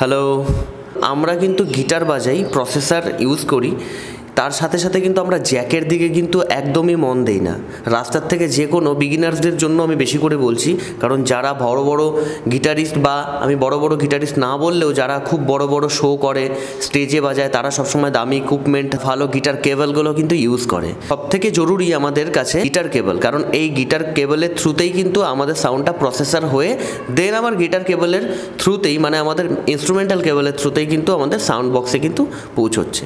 Hello আমরা কিন্তু guitar বাজাই প্রসেসর ইউজ করি। তার সাথে সাথে কিন্তু আমরা জ্যাকের দিকে কিন্তু একদমই মন দেই না। রাস্তার থেকে যে কোনো বিগিনার্সদের জন্য আমি বেশি করে বলছি, কারণ যারা বড় বড় গিটারিস্ট বা আমি বড় বড় গিটারিস্ট না বললেও যারা খুব বড় বড় শো করে স্টেজে বাজায়, তারা সবসময় দামি ইকুইপমেন্ট ভালো গিটার কেবলগুলো কিন্তু ইউজ করে। সব থেকে জরুরি আমাদের কাছে গিটার কেবল কারণ এই গিটার কেবলের থ্রুতেই কিন্তু আমাদের সাউন্ডটা প্রসেসার হয়ে দেন আমার গিটার কেবলের থ্রুতেই মানে আমাদের ইনস্ট্রুমেন্টাল কেবলের থ্রুতেই কিন্তু আমাদের সাউন্ড বক্সে কিন্তু পৌঁছচ্ছে।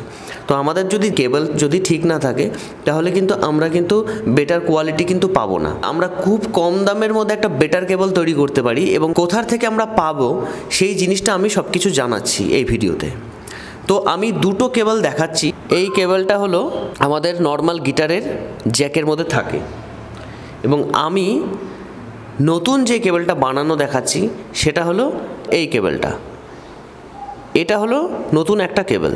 তো আমাদের যদি কেবল যদি ঠিক না থাকে, তাহলে কিন্তু আমরা কিন্তু বেটার কোয়ালিটি কিন্তু পাবো না। আমরা খুব কম দামের মধ্যে একটা বেটার কেবল তৈরি করতে পারি এবং কোথার থেকে আমরা পাবো, সেই জিনিসটা আমি সব কিছু জানাচ্ছি এই ভিডিওতে। তো আমি দুটো কেবল দেখাচ্ছি। এই কেবলটা হলো আমাদের নর্মাল গিটারের জ্যাকের মধ্যে থাকে। এবং আমি নতুন যে কেবলটা বানানো দেখাচ্ছি, সেটা হলো এই কেবলটা এটা হলো নতুন একটা কেবল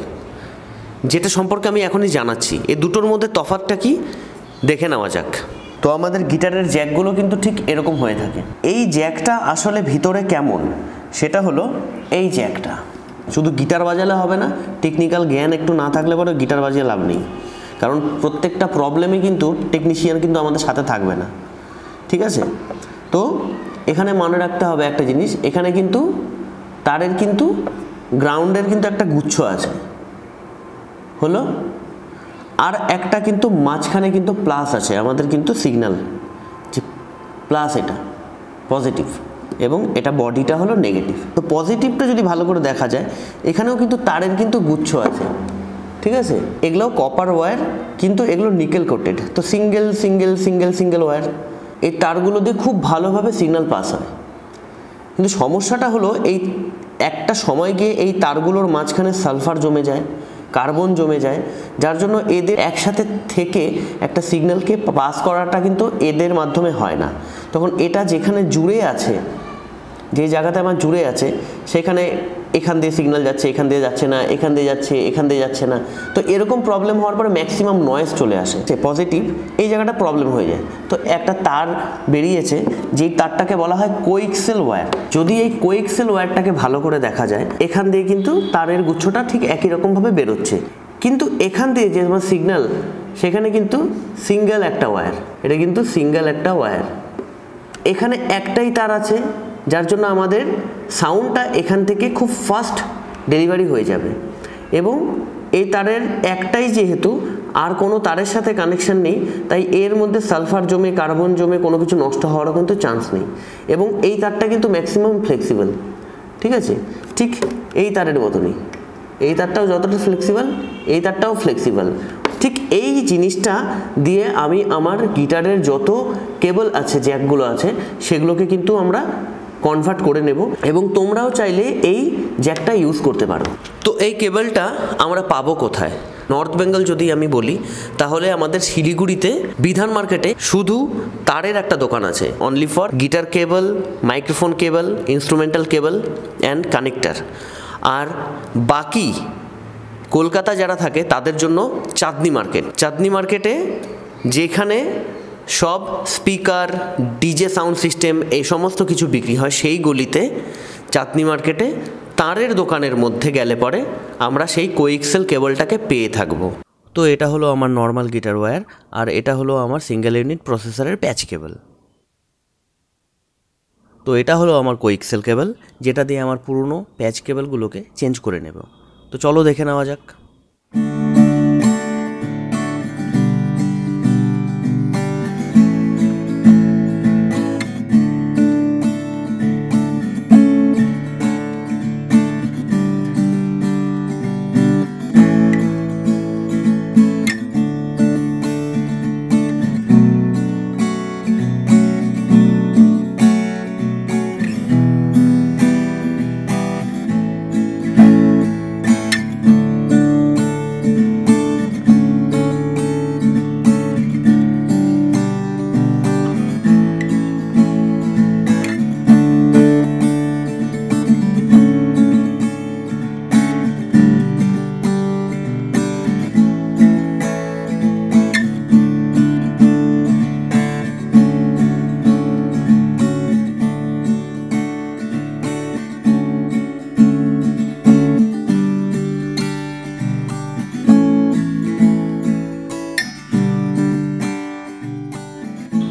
যেটা সম্পর্কে আমি এখনই জানাচ্ছি। এই দুটোর মধ্যে তফাতটা কি? দেখে নেওয়া যাক। তো আমাদের গিটারের জ্যাকগুলো কিন্তু ঠিক এরকম হয়ে থাকে। এই জ্যাকটা আসলে ভিতরে কেমন? সেটা হলো এই জ্যাকটা। শুধু গিটার বাজালে হবে না টেকনিক্যাল জ্ঞান একটু না থাকলে পরে গিটার বাজিয়ে লাভ নেই। কারণ প্রত্যেকটা প্রবলেমে কিন্তু টেকনিশিয়ান কিন্তু আমাদের সাথে থাকবে না। ঠিক আছে? তো এখানে মনে রাখতে হবে একটা জিনিস। এখানে কিন্তু তারের কিন্তু গ্রাউন্ডের কিন্তু একটা গুচ্ছ আছে। হলো? আর একটা কিন্তু মাঝখানে কিন্তু প্লাস আছে, আমাদের কিন্তু সিগন্যাল যে প্লাস এটা পজিটিভ এবং এটা বডিটা হলো নেগেটিভ তো পজিটিভটা যদি ভালো করে দেখা যায়, এখানেও কিন্তু তারের কিন্তু গুচ্ছ আছে, ঠিক আছে? এগুলোও কপার ওয়্যার কিন্তু এগুলো নিকেল কোটেড তো single single single single wire এই তারগুলো দিয়ে খুব ভালোভাবে সিগন্যাল পাস হয়। কিন্তু সমস্যাটা হলো, এই একটা সময় গিয়ে এই তারগুলোর মাঝখানে সালফার জমে যায় কার্বন জমে যায়, যার জন্য এদের একসাথে থেকে একটা সিগন্যালকে পাস করাটা কিন্তু এদের মাধ্যমে হয় না। তখন এটা যেখানে জুড়ে আছে যে জায়গাতে আমার জুড়ে আছে, সেখানে এখান দিয়ে সিগন্যাল যাচ্ছে, এখান দিয়ে যাচ্ছে না, এখান দিয়ে যাচ্ছে, এখান দিয়ে যাচ্ছে না। তো এরকম প্রবলেম হওয়ার পরে ম্যাক্সিমাম নয়েজ চলে আসে। যে পজিটিভ এই জায়গাটা প্রবলেম হয়ে যায়। তো একটা তার বেরিয়েছে, যেই তারটাকে বলা হয় কোয়েক্সেল ওয়্যার যদি এই কোয়েক্সেল ওয়্যারটাকে ভালো করে দেখা যায়, এখান দিয়ে কিন্তু তারের গুচ্ছটা ঠিক একই রকমভাবে বেরোচ্ছে। কিন্তু এখান দিয়ে যে আমার সিগন্যাল সেখানে কিন্তু সিঙ্গেল একটা ওয়্যার এটা কিন্তু সিঙ্গেল একটা ওয়্যার এখানে একটাই তার আছে যার জন্য আমাদের সাউন্ডটা এখান থেকে খুব ফাস্ট ডেলিভারি হয়ে যাবে। এবং এই তারের একটাই যেহেতু আর কোনো তারের সাথে কানেকশন নেই, তাই এর মধ্যে সালফার জমে কার্বন জমে কোনো কিছু নষ্ট হওয়ারও কিন্তু চান্স নেই। এবং এই তারটা কিন্তু ম্যাক্সিমাম ফ্লেক্সিবল ঠিক আছে? ঠিক এই তারের মতনই। এই তারটাও যতটা ফ্লেক্সিবল এই তারটাও ফ্লেক্সিবল ঠিক এই জিনিসটা দিয়ে আমি আমার গিটারের যত কেবল আছে জ্যাকগুলো আছে, সেগুলোকে কিন্তু আমরা কনভার্ট করে নেব এবং তোমরাও চাইলে এই জ্যাকটা ইউজ করতে পারো। তো এই কেবলটা আমরা পাবো কোথায়? নর্থ বেঙ্গল যদি আমি বলি, তাহলে আমাদের শিলিগুড়িতে বিধান মার্কেটে শুধু তারের একটা দোকান আছে। Only for guitar cable microphone cable instrumental cable and connector আর বাকি কলকাতা যারা থাকে, তাদের জন্য চাঁদনি মার্কেট। চাঁদনি মার্কেটে যেখানে সব স্পিকার, ডিজে সাউন্ড সিস্টেম এই সমস্ত কিছু বিক্রি হয় সেই গলিতে, চাঁদনি মার্কেটে, তারের দোকানের মধ্যে গেলে পরে আমরা সেই কোইক্সেল কেবলটাকে পেয়ে থাকব। তো এটা হলো আমার নর্মাল গিটার ওয়্যার আর এটা হলো আমার সিঙ্গেল ইউনিট প্রসেসরের প্যাচ কেবল তো এটা হলো আমার কোইক্সেল কেবল, যেটা দিয়ে আমার পুরনো প্যাচ কেবলগুলোকে চেঞ্জ করে নেব। তো চলো দেখে নেওয়া যাক।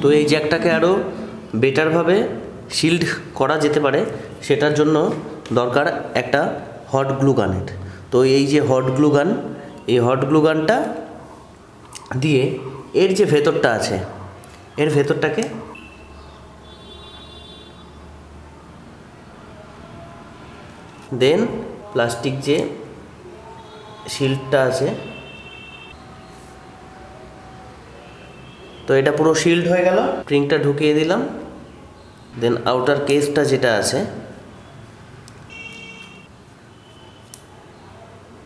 তো এই জ্যাকটাকে আরও বেটারভাবে শিল্ড করা যেতে পারে, সেটার জন্য দরকার একটা হট গ্লু গানের তো এই যে হট গ্লু গান এই হট গ্লু গানটা দিয়ে এর যে ভেতরটা আছে, এর ভেতরটাকে দেন প্লাস্টিক যে শিল্ডটা আছে তো এটা পুরো শিল্ড হয়ে গেল। স্প্রিংটা ঢুকিয়ে দিলাম। দেন আউটার কেসটা যেটা আছে।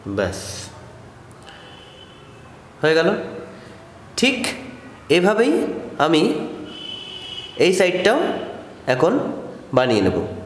ব্যাস। হয়ে গেল। ঠিক এভাবেই আমি এই সাইডটাও এখন বানিয়ে নেব।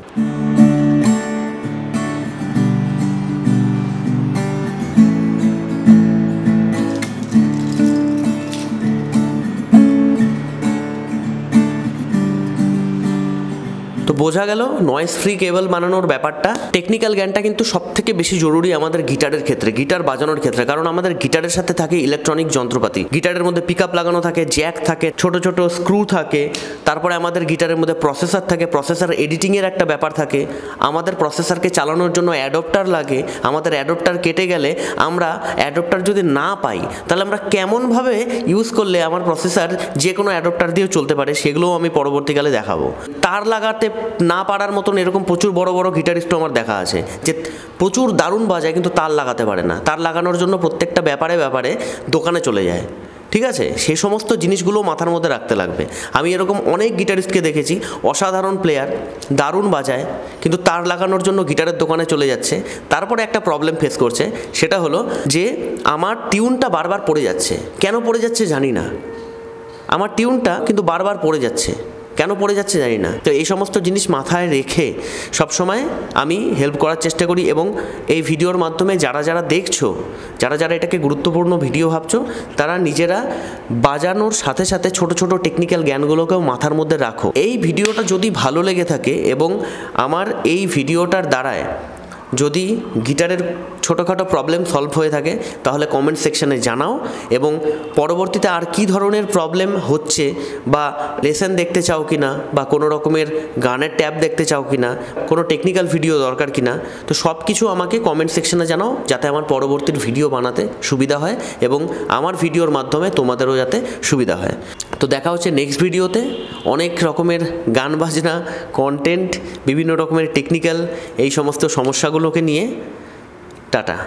বোঝা গেল নয়েস ফ্রি কেবল বানানোর ব্যাপারটা। টেকনিক্যাল জ্ঞানটা কিন্তু সব থেকে বেশি জরুরি আমাদের গিটারের ক্ষেত্রে গিটার বাজানোর ক্ষেত্রে। কারণ আমাদের গিটারের সাথে থাকে ইলেকট্রনিক যন্ত্রপাতি। গিটারের মধ্যে পিক লাগানো থাকে জ্যাক থাকে, ছোট ছোট স্ক্রু থাকে। তারপরে আমাদের গিটারের মধ্যে প্রসেসর থাকে প্রসেসর এডিটিংয়ের একটা ব্যাপার থাকে। আমাদের প্রসেসরকে চালানোর জন্য অ্যাডপ্টার লাগে। আমাদের অ্যাডপ্টার কেটে গেলে আমরা অ্যাডপ্টার যদি না পাই, তাহলে আমরা কেমনভাবে ইউজ করলে আমার প্রসেসর যে কোনো অ্যাডপ্টার দিয়েও চলতে পারে, সেগুলোও আমি পরবর্তীকালে দেখাবো। তার লাগাতে না পারার মতন এরকম প্রচুর বড় বড় গিটারিস্টও আমার দেখা আছে, যে প্রচুর দারুণ বাজায় কিন্তু তার লাগাতে পারে না। তার লাগানোর জন্য প্রত্যেকটা ব্যাপারে ব্যাপারে দোকানে চলে যায়। ঠিক আছে? সেই সমস্ত জিনিসগুলো মাথার মধ্যে রাখতে লাগবে। আমি এরকম অনেক গিটারিস্টকে দেখেছি, অসাধারণ প্লেয়ার দারুণ বাজায়, কিন্তু তার লাগানোর জন্য গিটারের দোকানে চলে যাচ্ছে। তারপরে একটা প্রবলেম ফেস করছে, সেটা হলো যে আমার টিউনটা বারবার পড়ে যাচ্ছে। কেন পড়ে যাচ্ছে জানি না। আমার টিউনটা কিন্তু বারবার পড়ে যাচ্ছে। কেন পড়ে যাচ্ছে জানি না। তো এই সমস্ত জিনিস মাথায় রেখে সবসময় আমি হেল্প করার চেষ্টা করি এবং এই ভিডিওর মাধ্যমে যারা যারা দেখছ, যারা যারা এটাকে গুরুত্বপূর্ণ ভিডিও ভাবছ, তারা নিজেরা বাজানোর সাথে সাথে ছোট ছোট টেকনিক্যাল জ্ঞানগুলোকেও মাথার মধ্যে রাখো। এই ভিডিওটা যদি ভালো লেগে থাকে এবং আমার এই ভিডিওটার দ্বারায় যদি গিটারের ছোটোখাটো প্রবলেম সলভ হয়ে থাকে, তাহলে কমেন্ট সেকশানে জানাও এবং পরবর্তীতে আর কি ধরনের প্রবলেম হচ্ছে বা লেসেন দেখতে চাও কি না বা কোনো রকমের গানের ট্যাব দেখতে চাও কি না কোনো টেকনিক্যাল ভিডিও দরকার কি না তো সব কিছু আমাকে কমেন্ট সেকশানে জানাও যাতে আমার পরবর্তীর ভিডিও বানাতে সুবিধা হয় এবং আমার ভিডিওর মাধ্যমে তোমাদেরও যাতে সুবিধা হয়। তো দেখা হচ্ছে নেক্সট ভিডিওতে অনেক রকমের গান বাজনা কন্টেন্ট বিভিন্ন রকমের টেকনিক্যাল এই সমস্ত সমস্যাগুলোকে নিয়ে। টাটা।